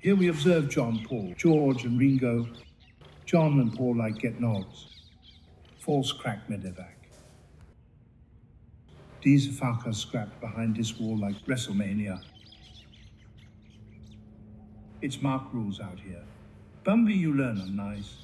Here we observe John Paul, George and Ringo. John and Paul like get nods. False crack medevac. These Falca scrapped behind this wall like WrestleMania. It's Mark rules out here. Bumby you learn on nice.